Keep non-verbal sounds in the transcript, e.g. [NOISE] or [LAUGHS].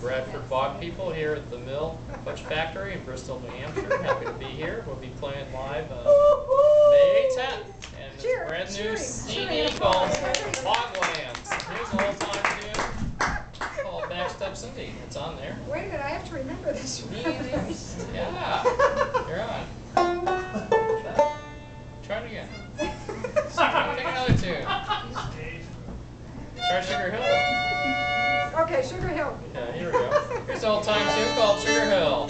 Bradford Bog people here at the Mill Butch Factory in Bristol, New Hampshire. Happy to be here. We'll be playing live on May 10th. And it's Cheer, brand new cheering, CD cheering. called Boglands. Here's an old time tune called Backstep Cindy. It's on there. Wait a minute, I have to remember this. [LAUGHS] Yeah, you're on. Try it again. [LAUGHS] Pick another tune. Try Sugar Hill. Okay, Sugar Hill. Yeah, here we go. Here's old time tune called Sugar Hill. All